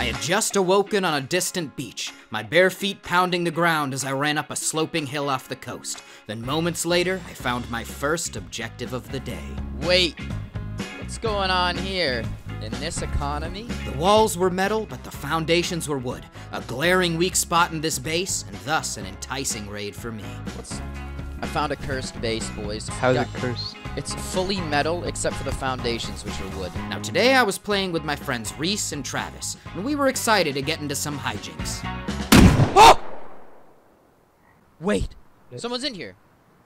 I had just awoken on a distant beach, my bare feet pounding the ground as I ran up a sloping hill off the coast. Then moments later, I found my first objective of the day. Wait, what's going on here? In this economy? The walls were metal, but the foundations were wood. A glaring weak spot in this base, and thus an enticing raid for me. What's... I found a cursed base, boys. How's Got- it cursed? It's fully metal except for the foundations, which are wood. Now, today I was playing with my friends Reese and Travis, and we were excited to get into some hijinks. Oh! Wait, someone's in here.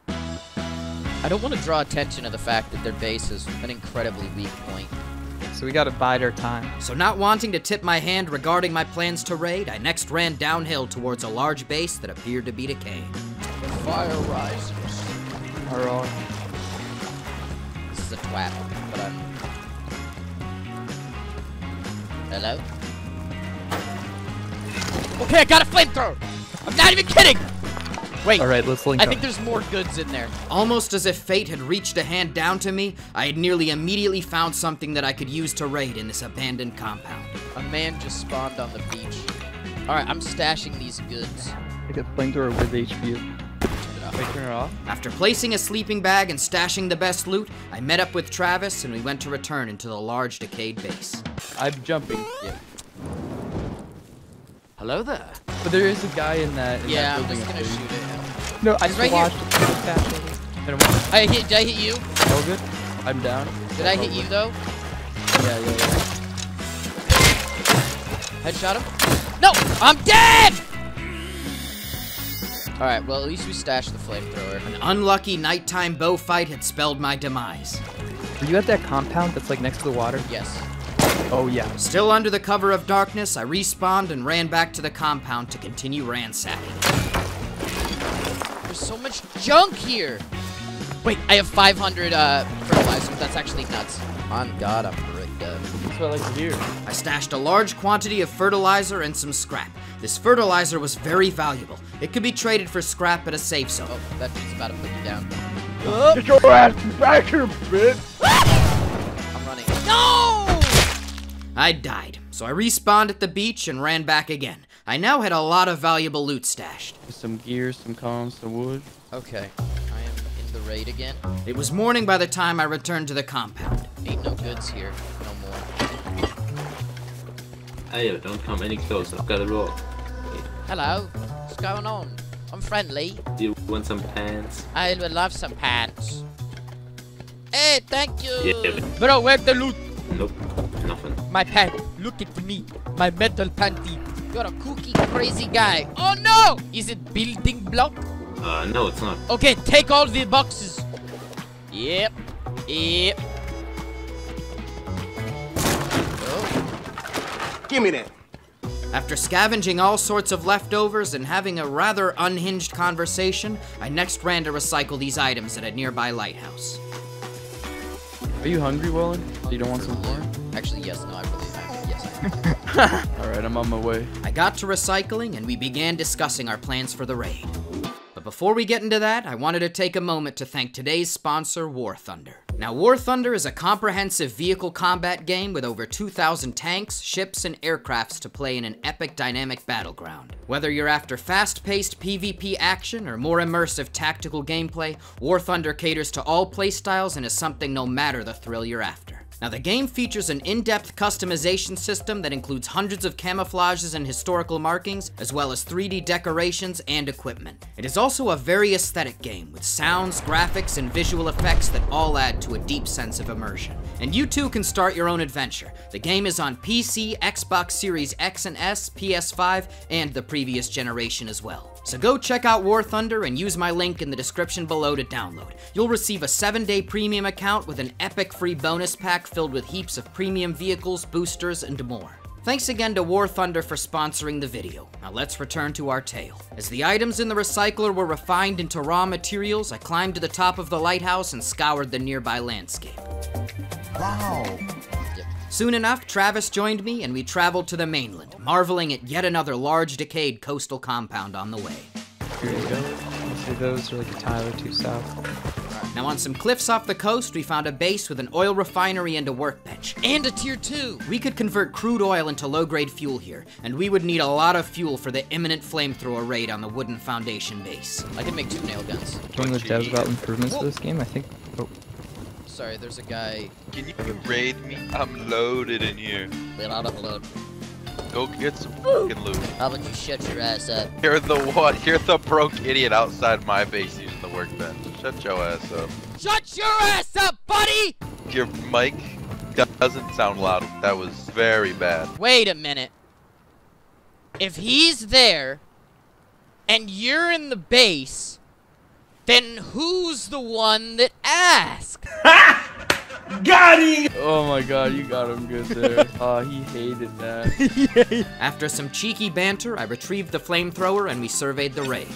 I don't want to draw attention to the fact that their base is an incredibly weak point. So we gotta bide our time. So, not wanting to tip my hand regarding my plans to raid, I next ran downhill towards a large base that appeared to be decaying. The fire rises. Are all This is a I'm. Hello? Okay, I got a flamethrower! I'm not even kidding! Wait, all right. Let's link I up. think there's more goods in there. Almost as if fate had reached a hand down to me, I had nearly immediately found something that I could use to raid in this abandoned compound. A man just spawned on the beach. Alright, I'm stashing these goods. Like a flamethrower with HP. Wait, turn it off. After placing a sleeping bag and stashing the best loot, I met up with Travis and we went to return into the large decayed base. I'm jumping. Yeah. Hello there. But there is a guy in that. In Yeah, that I'm just gonna there. shoot it. No, I just right here. watched it. Just dash over. Hit him once. I hit, did I hit you? All good. I'm down. Did I hit you though? Yeah, yeah, yeah. Headshot him? No! I'm dead! Alright, well at least we stashed the flamethrower. An unlucky nighttime bow fight had spelled my demise. Were you at that compound that's like next to the water? Yes. Oh yeah. Still under the cover of darkness, I respawned and ran back to the compound to continue ransacking. There's so much junk here! Wait, I have 500 uh, fertilizer. That's actually nuts. On God, I'm pretty dead. That's what I like to hear. I stashed a large quantity of fertilizer and some scrap. This fertilizer was very valuable. It could be traded for scrap at a safe zone. Oh, that dude's about to put you down. Get your ass back here, bitch! I'm running. No! I died, so I respawned at the beach and ran back again. I now had a lot of valuable loot stashed. Some gear, some comms, some wood. Okay, I am in the raid again. It was morning by the time I returned to the compound. Ain't no goods here. No more. Hey, don't come any closer. I've got a rock. Hello. What's going on? I'm friendly. Do you want some pants? I would love some pants. Hey, thank you. Yeah, but- Bro, where's the loot? Nope, nothing. My pant. Look at me. My metal panty. You're a cookie crazy guy. Oh no! Is it building block? Uh, no, it's not. Okay, take all the boxes. Yep. Yep. Oh, Give me that. After scavenging all sorts of leftovers and having a rather unhinged conversation, I next ran to recycle these items at a nearby lighthouse. Are you hungry, Welyn? You don't want some more? Actually, yes. No, I really. I, yes. I am. All right, I'm on my way. I got to recycling and we began discussing our plans for the raid. Before we get into that, I wanted to take a moment to thank today's sponsor, War Thunder. Now, War Thunder is a comprehensive vehicle combat game with over 2,000 tanks, ships, and aircrafts to play in an epic dynamic battleground. Whether you're after fast-paced PvP action or more immersive tactical gameplay, War Thunder caters to all playstyles and is something no matter the thrill you're after. Now, the game features an in-depth customization system that includes hundreds of camouflages and historical markings, as well as 3D decorations and equipment. It is also a very aesthetic game, with sounds, graphics, and visual effects that all add to a deep sense of immersion. And you too can start your own adventure. The game is on PC, Xbox Series X and S, PS5, and the previous generation as well. So go check out War Thunder and use my link in the description below to download. You'll receive a 7-day premium account with an epic free bonus pack filled with heaps of premium vehicles, boosters, and more. Thanks again to War Thunder for sponsoring the video. Now let's return to our tale. As the items in the recycler were refined into raw materials, I climbed to the top of the lighthouse and scoured the nearby landscape. Soon enough, Travis joined me and we traveled to the mainland, marveling at yet another large decayed coastal compound on the way. Here you go. See those are like a tile or two south. Now, on some cliffs off the coast, we found a base with an oil refinery and a workbench. And a tier two. We could convert crude oil into low grade fuel here, and we would need a lot of fuel for the imminent flamethrower raid on the wooden foundation base. I can make two nail guns. One of the devs about improvements to this game, I think. Oh, Sorry, there's a guy. Can you raid me? I'm loaded in here. Lit out of load. Go get some fucking loot. How about you shut your ass up? You're the one. You're the broke idiot outside my base using the workbench. Shut your ass up. Shut your ass up, buddy! Your mic doesn't sound loud. That was very bad. Wait a minute. If he's there and you're in the base, then who's the one that asked? oh my god, you got him good there. Oh, he hated that. After some cheeky banter, I retrieved the flamethrower and we surveyed the raid.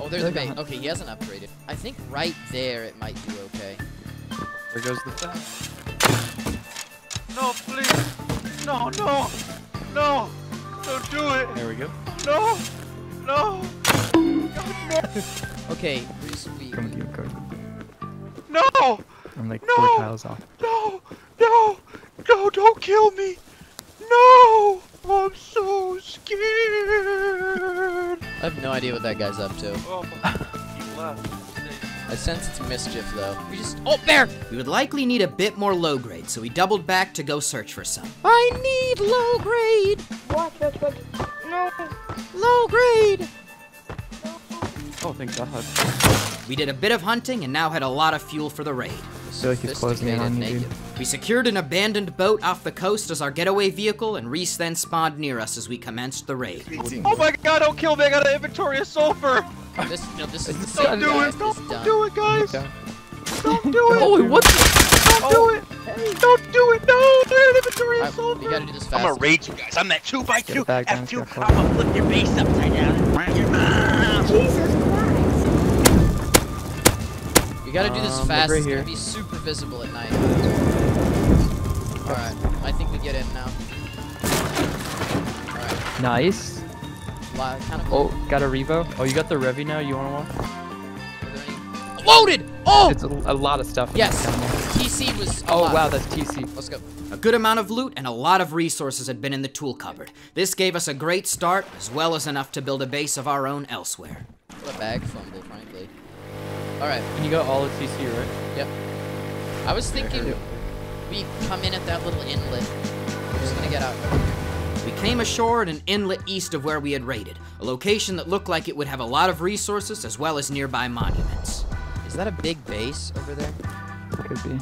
Oh, there's the base. Okay, he hasn't upgraded. I think right there it might do okay. There goes the fan. No, please. No, no, no. Don't do it. There we go. No, no, Okay, Reese, we, Come with you, Cody. no, I'm like No! four tiles off. no, no. No, don't kill me. No. I'm so scared. I have no idea what that guy's up to. Oh, he left. I sense it's mischief though. We just oh bear! We would likely need a bit more low grade, so we doubled back to go search for some. I need low grade. What? What? What? No. Low grade. Oh, thank god. We did a bit of hunting and now had a lot of fuel for the raid. I feel like he's closing in on you. We secured an abandoned boat off the coast as our getaway vehicle, and Reese then spawned near us as we commenced the raid. Oh my god, don't kill me. I got an inventory of sulfur. This no, this is the Don't do guy it. as Don't this dumb. do it, guys. Okay. Don't do it. Oh, what the? Don't do oh. it. Don't do it. No, I got inventory of Alright, we sulfur. gotta do this fast. I'm gonna raid you guys. I'm that 2 by Get 2 it back down, F2. I'm gonna flip your base upside down and run your mouth. Jesus Christ. You gotta do this Um, fast. right it's gonna be super visible at night. Alright, I think we get in now. Alright, Nice. li- kind of. Oh, got a Revo. Oh, you got the Revy now? You wanna walk? Are any... Loaded! Oh! It's a, a lot of stuff. yes! that. TC was. a Oh lot. wow, that's TC. Let's go. A good amount of loot and a lot of resources had been in the tool cupboard. This gave us a great start, as well as enough to build a base of our own elsewhere. What a bag fumble, frankly. Alright, And you got all of TC, right? yep. I was thinking Yep. we come in at that little inlet. We're just gonna get out. We came ashore at an inlet east of where we had raided, a location that looked like it would have a lot of resources as well as nearby monuments. Is that a big base over there? Could be.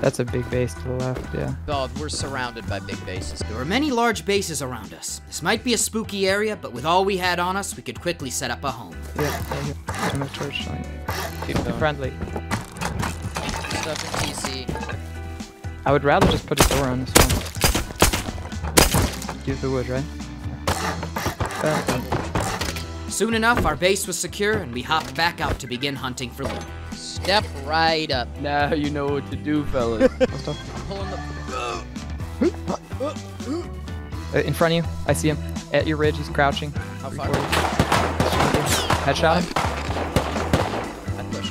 That's a big base to the left, yeah. Oh, we're surrounded by big bases. There were many large bases around us. This might be a spooky area, but with all we had on us, we could quickly set up a home. Yeah, right here. Too much torch line. Keep going. Friendly. Stuff in TC. I would rather just put a door on this one. Use the wood, right? Soon enough, our base was secure, and we hopped back out to begin hunting for loot. Step right up. Now you know what to do, fellas. what's stuff? Pulling the. Uh, in front of you, I see him. At your ridge, he's crouching. How far? Headshot him. I push.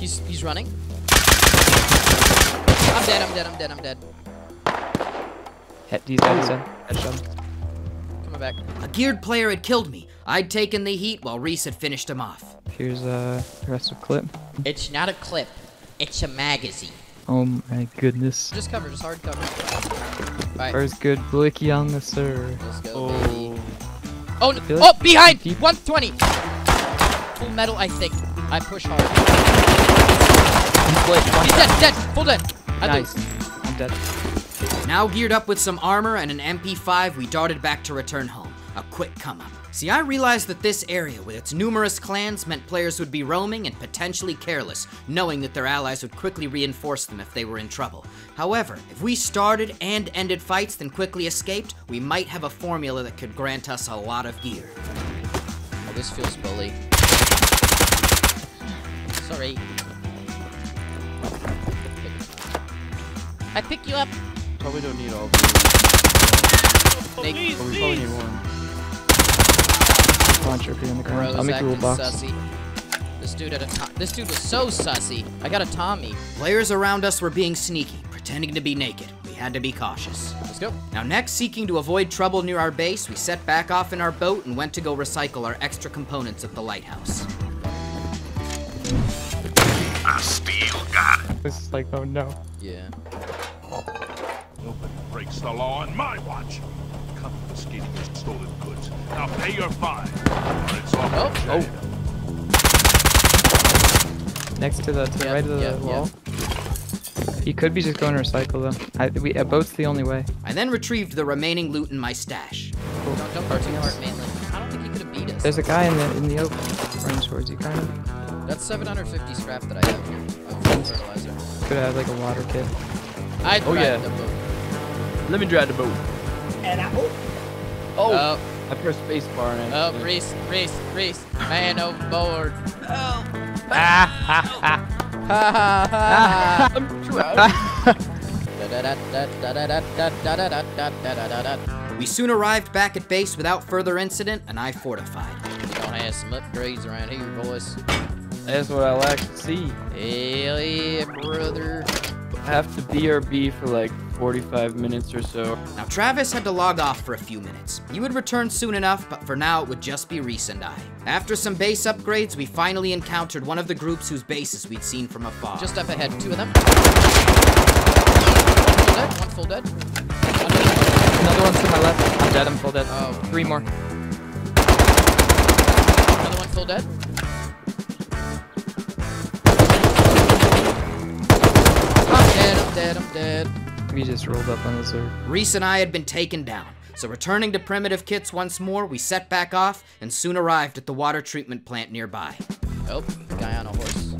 He's he's running. I'm dead. I'm dead. I'm dead. I'm dead. Head, he's dead, he's dead. Headshot. Coming back. A geared player had killed me. I'd taken the heat while Reese had finished him off. Here's uh, the rest of clip. It's not a clip. It's a magazine. Oh my goodness. Just cover. Just hard cover. Right. First good blicky on the sir. Let's go, oh. Oh, no. Feel it? oh, behind! Deep. 120! Full metal, I think. I push hard. He's glitched. He's dead, dead, full dead. I Nice. lose. I'm dead. Now geared up with some armor and an MP5, we darted back to return home. A quick come up. See, I realized that this area, with its numerous clans, meant players would be roaming and potentially careless, knowing that their allies would quickly reinforce them if they were in trouble. However, if we started and ended fights, then quickly escaped, we might have a formula that could grant us a lot of gear. Oh, this feels bully. Sorry. I pick you up. Probably don't need all of them. Make But we probably need one. Launcher up here on the ground. I'll make a little box. sussy. This dude had a to- this dude was so sussy. I got a Tommy. Players around us were being sneaky, pretending to be naked. We had to be cautious. Let's go. Now, next, seeking to avoid trouble near our base, we set back off in our boat and went to go recycle our extra components at the lighthouse. I still got it. This is like, oh no. Yeah. Nobody breaks the law on my watch. Confiscating your stolen goods. Now pay your fine. Or Oh, oh. Next to the to the Yeah, right of the yeah, yeah. wall. He could be just going to recycle though. I, we, a boat's the only way. I then retrieved the remaining loot in my stash. Don't, don't go too hard, mainly. I don't think he could have beat us. There's a guy in the in the open running towards you, kind of. That's 750 scrap that I have here. Fertilizer. Could have like a water kit. I'd Oh, yeah. the boat. Let me drive the boat. Oh, Oh, uh, I pressed spacebar and. Oh, uh, Reese, Reese, Reese, man overboard. We soon arrived back at base without further incident, and I fortified. Gonna have some upgrades around here, boys. That's what I like to see. Hell yeah, brother. Have to BRB for like 45 minutes or so. Now, Travis had to log off for a few minutes. He would return soon enough, but for now it would just be Reese and I. After some base upgrades, we finally encountered one of the groups whose bases we'd seen from afar. Just up ahead, two of them. One full dead, one full dead. Another one's to my left. I'm dead. I'm full dead. Oh. Three more. Another one full dead. I'm dead, I'm dead, I'm dead. We just rolled up on the Zerg. Reese and I had been taken down. So returning to primitive kits once more, we set back off and soon arrived at the water treatment plant nearby. Oh, guy on a horse.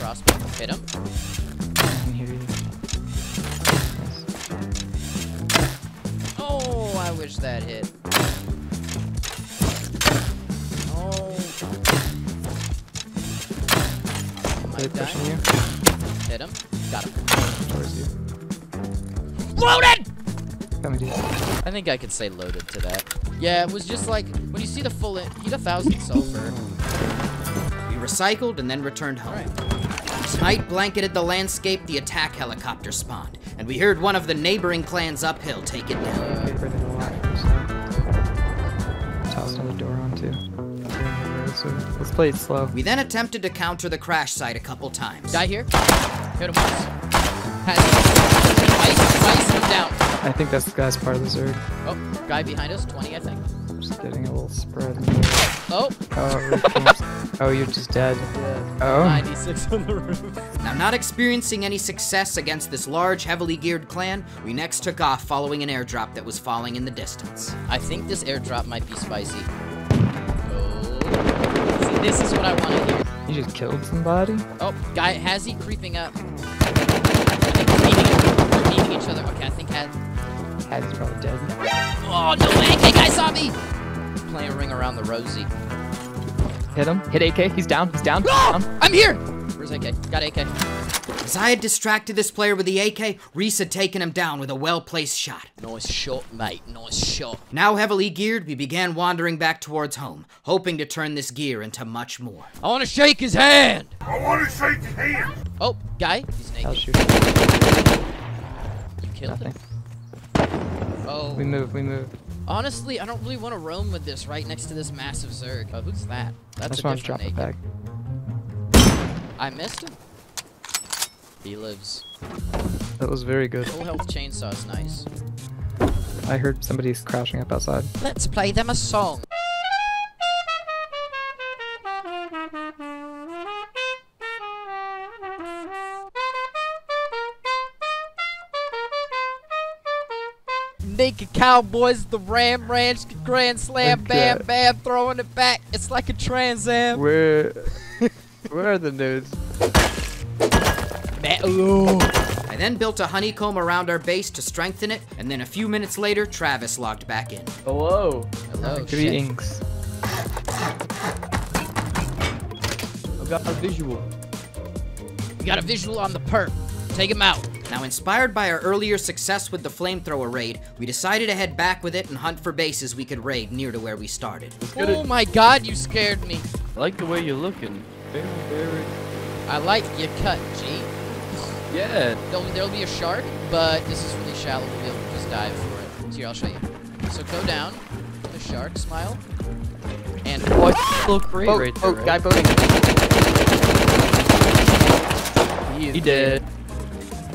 Crossbow, hit him. I can hear you. Oh, I wish that hit. Oh. Are they pushing you? Hit him. Got him. Towards you. Loaded! Coming to. I think I could say loaded to that. Yeah, it was just like when you see the full in, heat a thousand sulfur. We recycled and then returned home. As night blanketed the landscape, the attack helicopter spawned, and we heard one of the neighboring clans uphill take it down. Uh, paper to the left. Toss another door on too. Let's play it slow. We then attempted to counter the crash site a couple times. Guy here. Hit him once. Has twice, twice, he's down. I think that's the guy's part of the Zerg. Oh, guy behind us, 20, I think. Just getting a little spread. Oh, Oh, oh, you're just dead. Oh. 96 on the roof. Now, not experiencing any success against this large, heavily geared clan, we next took off following an airdrop that was falling in the distance. I think this airdrop might be spicy. Oh. See, this is what I want to hear. You just killed somebody? Oh, guy, has he creeping up? I think we're meeting, we're meeting each other. Okay, I think has. Hat's probably dead. Oh, no way. AK guy saw me. Playing a ring around the rosy. Hit him. Hit AK. He's down. He's down. Oh, Down. I'm here. Where's AK? Got AK. As I had distracted this player with the AK, Reese had taken him down with a well placed shot. Nice shot, mate. Nice shot. Now heavily geared, we began wandering back towards home, hoping to turn this gear into much more. I want to shake his hand. I want to shake his hand. Oh, guy. He's I'll shoot. You killed Nothing. him. Oh. We move. We move. Honestly, I don't really want to roam with this right next to this massive Zerg. Oh, who's that? I That's just a different drop it naked. I missed him. He lives. That was very good. Full health chainsaw is nice. I heard somebody's crashing up outside. Let's play them a song. Naked Cowboys, the Ram Ranch, Grand Slam, bam, Okay. bam, throwing it back. It's like a Trans Am. Where? Where are the nudes? Man, ooh. I then built a honeycomb around our base to strengthen it, and then a few minutes later, Travis logged back in. Hello. Hello, Give me shit. inks. I got a visual. We got a visual on the perp. Take him out. Now, inspired by our earlier success with the flamethrower raid, we decided to head back with it and hunt for bases we could raid near to where we started. Oh my god, you scared me. I like the way you're looking. Very, very. I like your cut, G. Yeah. There'll, there'll be a shark, but this is really shallow. We'll be able to just dive for it. So here, I'll show you. So go down. The shark, smile. And Oh, it's a little crate boat, right there. boat, right? guy boating. He, he did.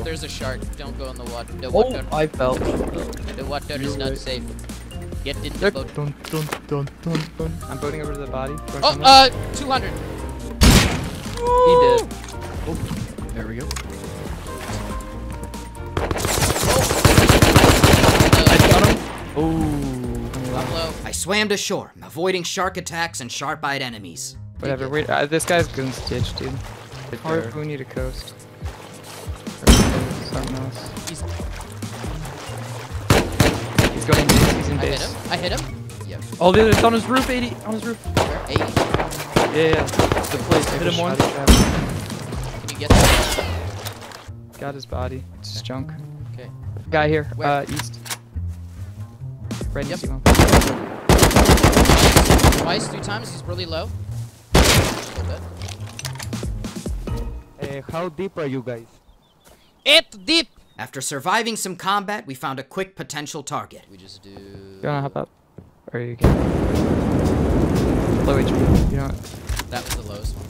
There's a shark. Don't go in the water. The Oh, water, I fell. the water is You're not right. safe. Get in the Look. boat. Dun, dun, dun, dun, dun. I'm boating over to the body. Going Oh, uh, 200. He did. Oh, there we go. I Uh, got him. Oh. I'm low. I swam to shore, avoiding shark attacks and sharp-eyed enemies. Whatever. Wait, uh, this guy's going ditch, dude. Right Or we need a coast. Or something else. He's, He's going base. He's in I hit base. him. I hit him. Yep. Oh, the other, on his roof, 80. On his roof. Where? 80. Yeah, yeah. The place. Hit him one. shot at that. Can you get that? Got his body. It's just junk. Okay. Guy here. Where? Uh, east. Right Yep. next to him. Twice, three times. He's really low. Still dead. Uh, how deep are you guys? It deep. After surviving some combat, we found a quick potential target. We just do. You wanna hop up? Or you can. Low HP. You know. That was the lowest one.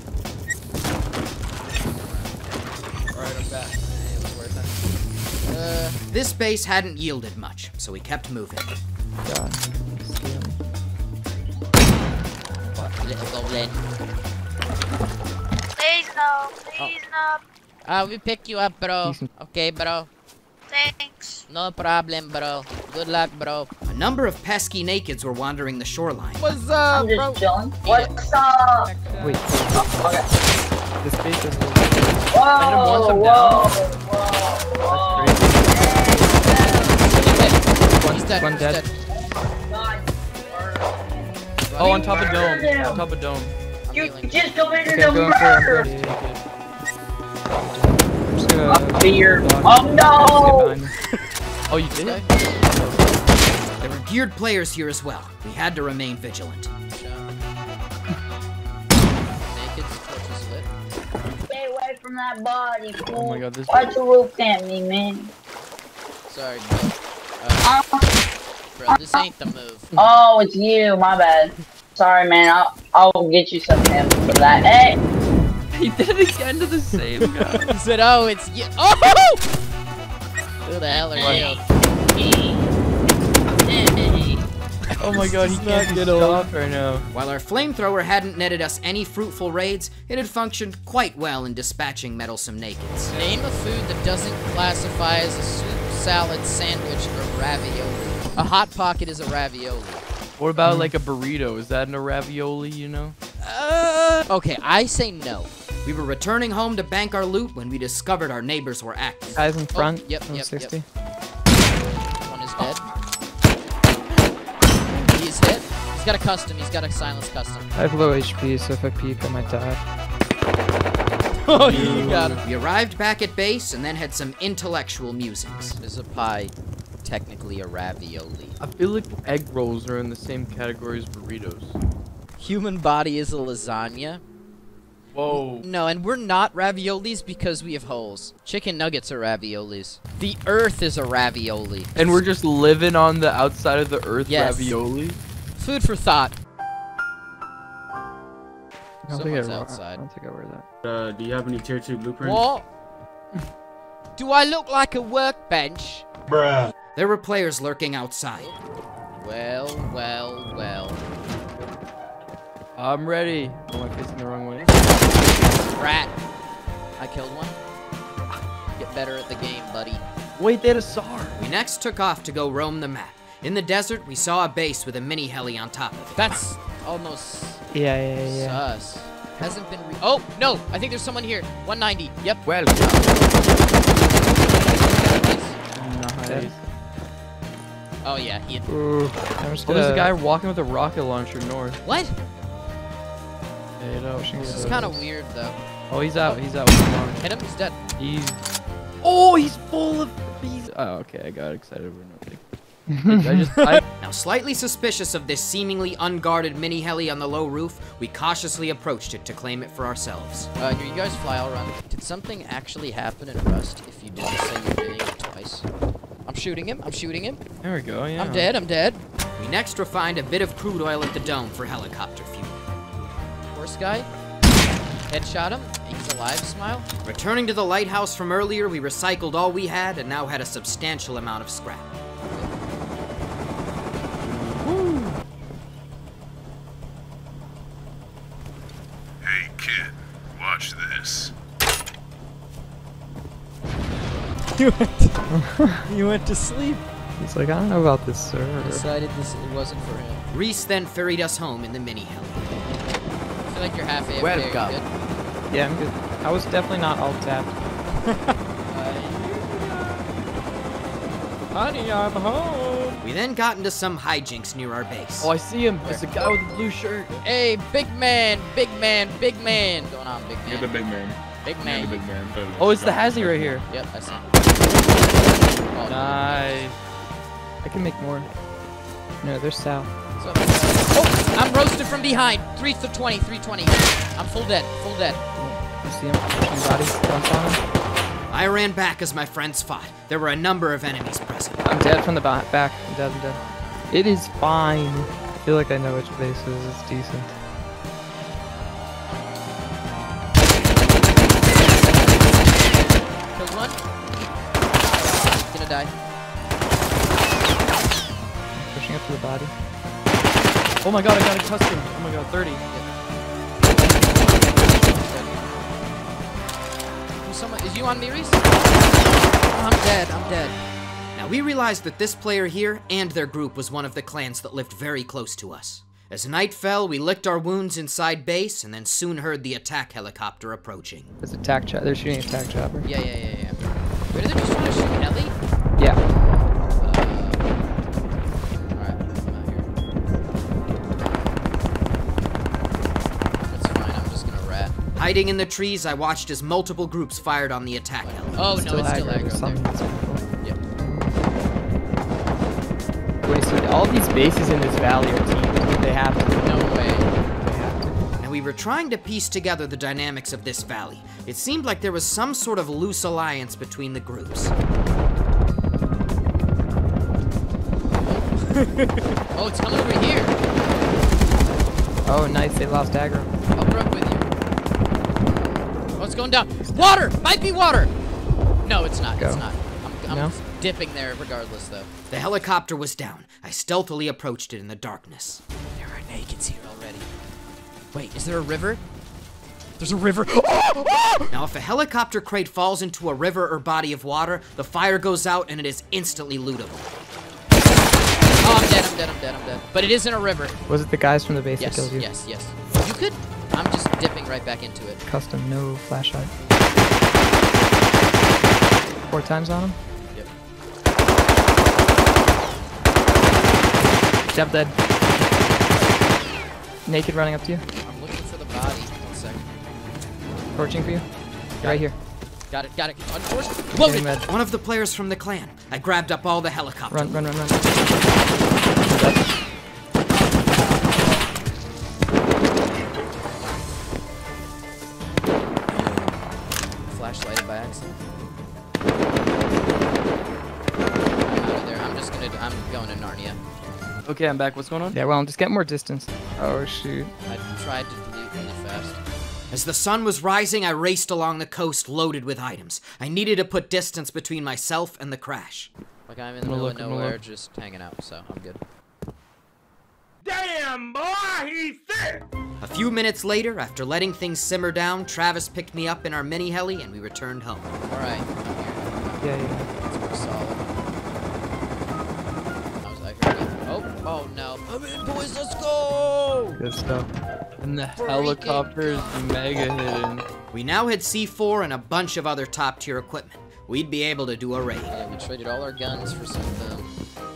Alright, I'm back. It was worth it. Uh, This base hadn't yielded much, so we kept moving. God. See little goblin. Please no, please no. Ah, we pick you up, bro. Okay, bro. Thanks. No problem, bro. Good luck, bro. A number of pesky nakeds were wandering the shoreline. What's up, I'm just chilling. What's up? Wait. Okay. This base is. Whoa, once I'm whoa, down. whoa, He's dead. one He's dead. dead. Oh, on top of dome. On top of dome. You healing. just committed Okay, a I'm going for it. I'm murder. I'm just gonna. Up here. Oh no! Behind me. Oh, you did? Okay. There were geared players here as well. We had to remain vigilant. Naked, torches lit. Stay away from that body, fool. Oh my god, this. Why'd you roof camp me, man? Sorry, bro. Uh, bro, this ain't the move. Oh, it's you. My bad. Sorry, man. I'll, I'll get you some him for that. Hey! He did it again to the same guy. He said, "Oh, it's you." Oh! Who the hell are you? Oh my god, he can't get off right now. While our flamethrower hadn't netted us any fruitful raids, it had functioned quite well in dispatching meddlesome nakeds. Name a food that doesn't classify as a soup, salad, sandwich, or ravioli. A hot pocket is a ravioli. What about like a burrito? Is that in a ravioli, you know? Uh, okay, I say no. We were returning home to bank our loot when we discovered our neighbors were active. Guys in oh, front. Oh, yep, yep, 160. One is dead. He is hit. He's got a custom. He's got a silence custom. I have low HP, so if I peek, I might die. Oh, you got him. We arrived back at base and then had some intellectual musings. Is a pie technically a ravioli? I feel like egg rolls are in the same category as burritos. Human body is a lasagna. Whoa. No, and we're not raviolis because we have holes. Chicken nuggets are raviolis. The earth is a ravioli. And we're just living on the outside of the earth Yes. ravioli? Food for thought. I don't think I Someone's wear- I outside. don't think I wear that. Uh, do you have any tier 2 blueprints? What? Do I look like a workbench? Bruh. There were players lurking outside. Well, well, well. I'm ready. Oh, am I facing the wrong way? Rat. I killed one. Get better at the game, buddy. Wait, they had a SAR. We next took off to go roam the map. In the desert, we saw a base with a mini heli on top of it. That's almost Yeah, yeah, yeah. yeah. sus. Hasn't been re- Oh, no! I think there's someone here. 190. Yep. Well. Nice. Nice. Oh, yeah. He Ooh, Oh, there's a guy walking with a rocket launcher north. What? Hey, no. This is kind of weird, though. Oh, he's out. He's out. Hit him. He's dead. He's. Oh, he's full of bees. Oh, okay. I got excited. We're not big. I just, I, Now, slightly suspicious of this seemingly unguarded mini heli on the low roof, we cautiously approached it to claim it for ourselves. Uh, here, you guys fly all around. Did something actually happen in Rust if you did the same thing twice? I'm shooting him. I'm shooting him. there we go. Yeah. I'm dead. I'm dead. We next refined a bit of crude oil at the dome for helicopter fuel. Horse guy. Headshot him. He's alive. Smile. Returning to the lighthouse from earlier, we recycled all we had and now had a substantial amount of scrap. Hey, kid, watch this. you, went you went to sleep. He's like, I don't know about this, sir. Decided this it wasn't for him. Reese then ferried us home in the mini heli. I feel like you're half AFK. Welcome. You good? Yeah, I'm good. I was definitely not alt tapped. Honey, I'm home. We then got into some hijinks near our base. Oh, I see him. It's the guy with the blue shirt. Hey, big man, big man, big man. What's going on, big man? You're the big man. big You're man. the big man. Oh, oh it's the Hazzy right here. Yep, I see. Oh, Nice. I can make more. No, they're south. So, I'm roasted from behind. 3 to 20, 320. I'm full dead, full dead. You see him pushing bodies on him? I ran back as my friends fought. There were a number of enemies present. I'm dead from the ba back. I'm dead, I'm dead. It is fine. I feel like I know which base is. It's decent. Killed one. Gonna die. Pushing up to the body. Oh my god, I got a custom. Oh my god, 30. Who's someone, is you on me, Reese? Oh, I'm dead, I'm dead. Now, we realized that this player here and their group was one of the clans that lived very close to us. As night fell, we licked our wounds inside base and then soon heard the attack helicopter approaching. There's attack chopper. They're shooting attack chopper. Yeah, yeah, yeah, yeah. Wait, are they just trying to shoot heli? Yeah. Hiding in the trees, I watched as multiple groups fired on the attack heli. Oh, no, it's still aggro. aggro Something there. that's. Yep. Wait, so all these bases in this valley are teams. They have to. No way. They have to. Now, we were trying to piece together the dynamics of this valley. It seemed like there was some sort of loose alliance between the groups. Oh, it's coming over here. Oh, nice. They lost aggro. I'll broke with you. It's going down. Water! Might be water! No, it's not. It's not. I'm, I'm No? dipping there regardless, though. The helicopter was down. I stealthily approached it in the darkness. There are nakeds here already. Wait, is there a river? There's a river. Now, if a helicopter crate falls into a river or body of water, the fire goes out and it is instantly lootable. Oh, I'm dead, I'm dead, I'm dead, I'm dead. But it is in a river. Was it the guys from the base Yes, that killed you? yes, yes. You could. I'm just dipping right back into it. Custom, no flashlight. Four times on him. Yep. Jump dead. Naked running up to you. I'm looking for the body. One second. Torching for you. right here. Got it, got it. Unfortunately. Whoa, Getting red. One of the players from the clan. I grabbed up all the helicopter. Run, run, run, run. Okay, I'm back. What's going on? Yeah, well, I'm just get more distance. Oh, shoot. I tried to delete really fast. As the sun was rising, I raced along the coast loaded with items. I needed to put distance between myself and the crash. Like I'm in the I'm middle look, of nowhere, just hanging out. So I'm good. Damn, boy, he's thick! A few minutes later, after letting things simmer down, Travis picked me up in our mini heli and we returned home. All right. Yeah, yeah. That's pretty solid. I was like, oh, no. I'm in, boys. Let's go. Good stuff. And the Freaking helicopter is mega hidden. We now had C4 and a bunch of other top tier equipment. We'd be able to do a raid. Yeah, we traded all our guns for some of them.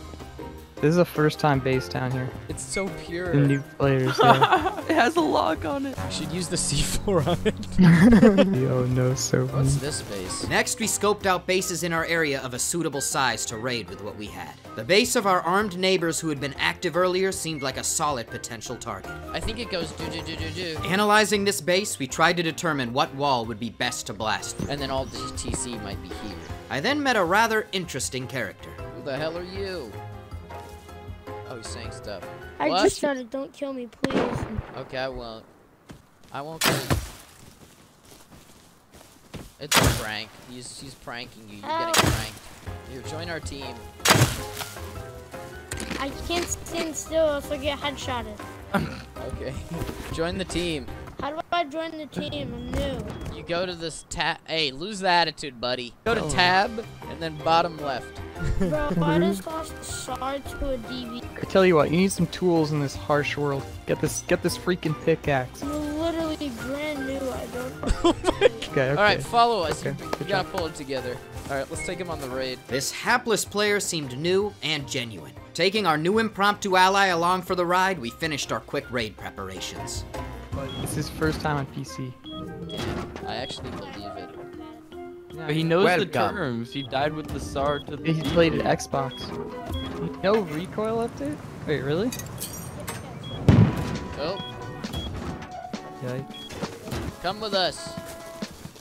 This is a first time base down here. It's so pure. The new players. Yeah. it has a lock on it. We should use the C4 on it. Yo, no, so What's this base? Next, we scoped out bases in our area of a suitable size to raid with what we had. The base of our armed neighbors who had been active earlier seemed like a solid potential target. I think it goes do do do do do. Analyzing this base, we tried to determine what wall would be best to blast. And then all the TC might be here. I then met a rather interesting character. Who the hell are you? Oh, he's saying stuff. I What? just started. Don't kill me, please. Okay, I won't. I won't kill you. It's a prank. He's he's pranking you. You're getting Ow. pranked. Here, join our team. I can't stand still, else I get headshotted. Okay. join the team. How do I join the team? I'm new. You go to this tab. Hey, lose the attitude, buddy. Go to Oh. tab and then bottom left. Bro, I just lost SAR to a DB. I tell you what, you need some tools in this harsh world. Get this, get this freaking pickaxe. I'm literally brand new. I don't. Oh okay, okay. All right, follow us. Okay, You, good you gotta pull it together. All right, let's take him on the raid. This hapless player seemed new and genuine. Taking our new impromptu ally along for the ride, we finished our quick raid preparations. It's his first time on PC. Damn, I actually believe it. But he knows the terms. He died with the SAR to the He D. played at Xbox. No recoil update? Wait, really? Oh, Yikes. come with us.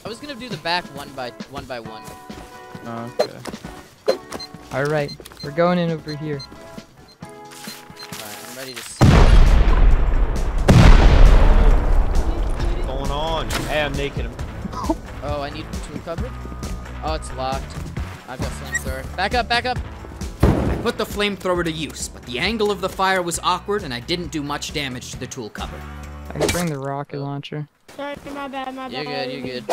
I was gonna do the back one by one by one. Oh, okay. Alright, we're going in over here. Going? Hey, I'm naked. Oh, I need tool cover? Oh, it's locked. I've got flamethrower. Back up, back up! I put the flamethrower to use, but the angle of the fire was awkward and I didn't do much damage to the tool cover. I can bring the rocket launcher. Sorry, my bad, my You're bad. good, you're good.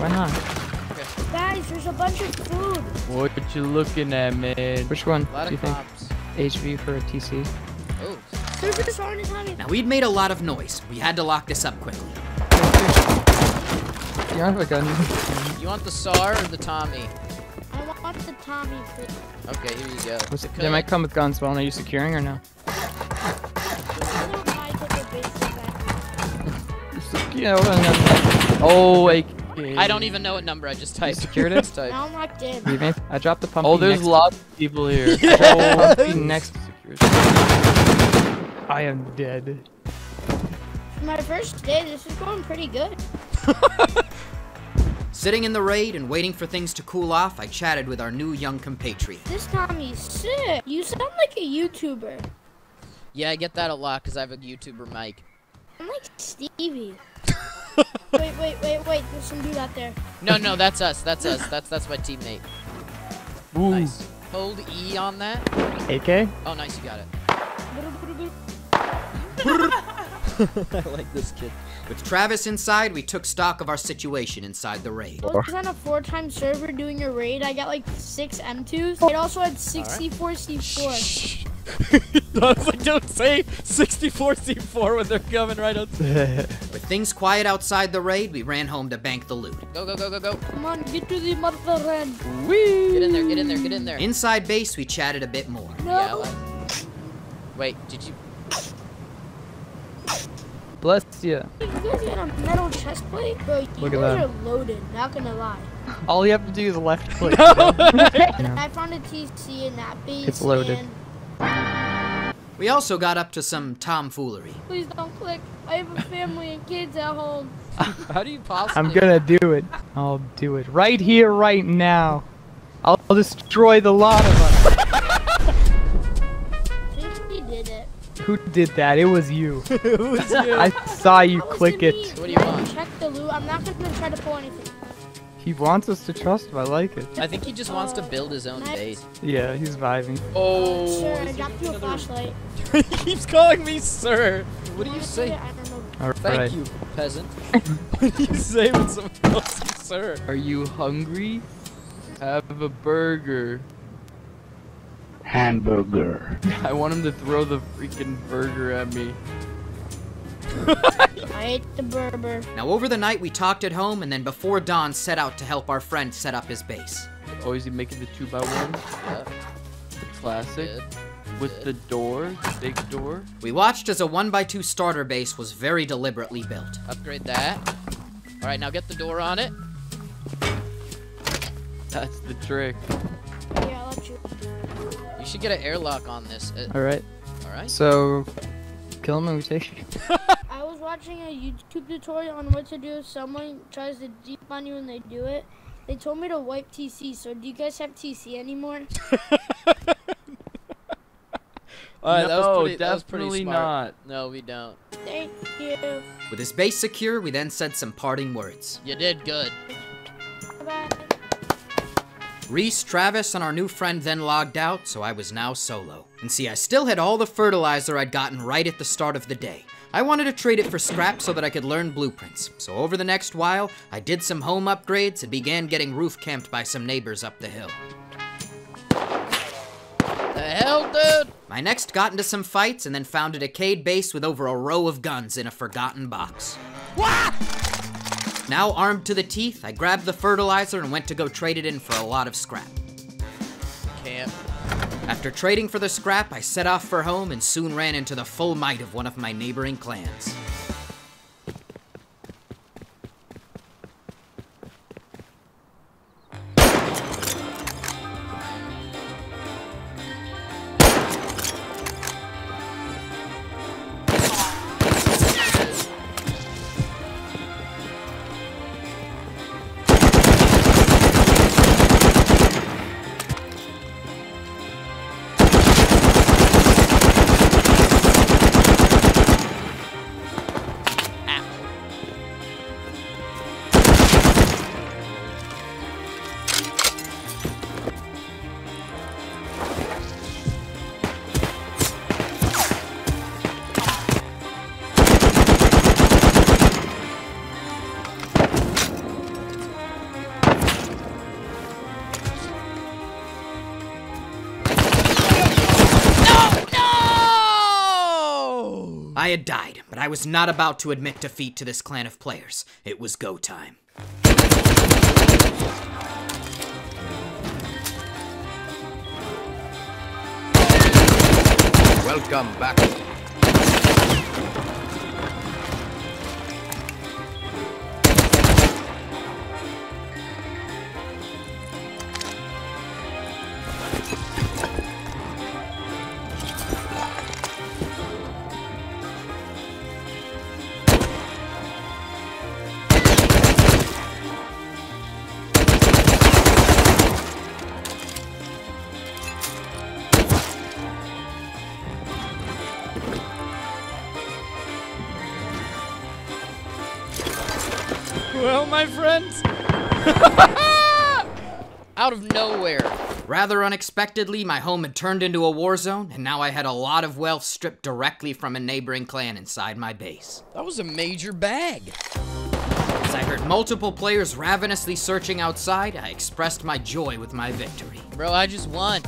Why not? Guys, there's a bunch of food. What you looking at, man? Which one A lot do you of think? cops. HV for a TC? Oh, There's a sorry Tommy. Now, we'd made a lot of noise. We had to lock this up quickly. You don't have a gun. you want the SAR or the Tommy? I want the Tommy, please. Okay, here you go. What's- It's They might come with guns, well, are you securing or no? I don't like it, the basic back. You know, uh, Oh, wait. I don't even know what number I just typed. You secured it? Just typed. Now I'm locked in. I dropped the pump. Oh, there's lots of people here. I dropped the pumpy next. I am dead. My first day, this is going pretty good. Sitting in the raid and waiting for things to cool off, I chatted with our new young compatriot. This Tommy's sick. You sound like a YouTuber. Yeah, I get that a lot because I have a YouTuber mic. I'm like Stevie. wait, wait, wait, wait. There's some dude out there. No, no, that's us. That's us. That's that's my teammate. Ooh. Nice. Hold E on that. AK? Oh, nice, you got it. I like this kid. With Travis inside, we took stock of our situation inside the raid. I was on a four-time server doing a raid. I got like six M2s. It also had 64 C4. I was like, don't say 64 C4 when they're coming right up. With things quiet outside the raid, we ran home to bank the loot. Go, go, go, go, go. Come on, get to the mother end. Get in there, get in there, get in there. Inside base, we chatted a bit more. Yeah, No. like- Wait, did you? Bless you. You guys got a metal chest plate? Bro, you Look at guys that. are loaded, not gonna lie. All you have to do is left click. And I found a TC in that base. It's loaded. And We also got up to some tomfoolery. please don't click. I have a family and kids at home. How do you possibly? I'm gonna do it. I'll do it. Right here, right now. I'll I'll destroy the lot of us. Who did that? It was you. it was you. I saw you That click it. What do you want? Check the loot. I'm not gonna try to pull anything. He wants us to trust him. I like it. I think he just wants to build his own base. Yeah, he's vibing. Oh. Sir, I dropped you a flashlight. he keeps calling me sir. What do you say? I don't know. All Thank you, peasant. what do you say when someone calls you sir? Are you hungry? Have a burger. Hamburger. I want him to throw the freaking burger at me. I ate the Berber. Now, over the night, we talked at home, and then before dawn, set out to help our friend set up his base. Oh, is he making the two by one? Yeah. The classic Good. with the door, the big door. We watched as a 1x2 starter base was very deliberately built. Upgrade that. All right, now get the door on it. That's the trick. Should get an airlock on this. Uh, Alright. all right. So, kill him and we take. I was watching a YouTube tutorial on what to do if someone tries to deep on you and they do it. They told me to wipe TC. So do you guys have TC anymore? All right, that was No, pretty, that was pretty definitely smart. No, we don't. Thank you. With his base secure, we then said some parting words. You did good. Reese, Travis, and our new friend then logged out, so I was now solo. And see, I still had all the fertilizer I'd gotten right at the start of the day. I wanted to trade it for scrap so that I could learn blueprints. So over the next while, I did some home upgrades and began getting roof camped by some neighbors up the hill. The hell, dude? I next got into some fights and then found a decayed base with over a row of guns in a forgotten box. Now armed to the teeth, I grabbed the fertilizer and went to go trade it in for a lot of scrap. Camp. After trading for the scrap, I set off for home and soon ran into the full might of one of my neighboring clans. I had died, but I was not about to admit defeat to this clan of players. It was go time. Welcome back. Friends. Out of nowhere. Rather unexpectedly, my home had turned into a war zone, and now I had a lot of wealth stripped directly from a neighboring clan inside my base. That was a major bag. As I heard multiple players ravenously searching outside, I expressed my joy with my victory. Bro, I just won.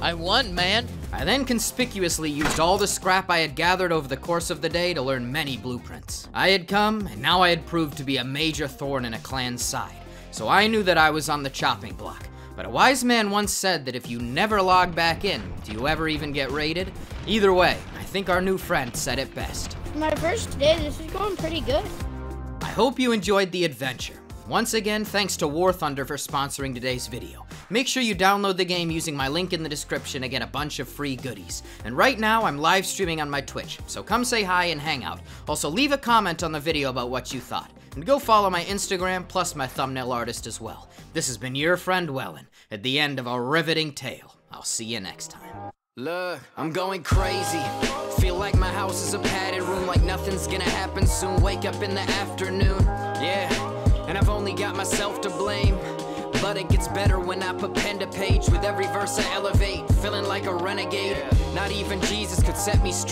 I won, man. I then conspicuously used all the scrap I had gathered over the course of the day to learn many blueprints. I had come, and now I had proved to be a major thorn in a clan's side, so I knew that I was on the chopping block. But a wise man once said that if you never log back in, do you ever even get raided? Either way, I think our new friend said it best. My first day, this is going pretty good. I hope you enjoyed the adventure. Once again, thanks to War Thunder for sponsoring today's video. Make sure you download the game using my link in the description to get a bunch of free goodies. And right now, I'm live streaming on my Twitch, so come say hi and hang out. Also, leave a comment on the video about what you thought. And go follow my Instagram, plus my thumbnail artist as well. This has been your friend Welyn, at the end of a riveting tale. I'll see you next time. Look, I'm going crazy. Feel like my house is a padded room, like nothing's gonna happen soon. Wake up in the afternoon, yeah. Only got myself to blame. But it gets better when I put pen to page with every verse I elevate. Feeling like a renegade. Not even Jesus could set me straight.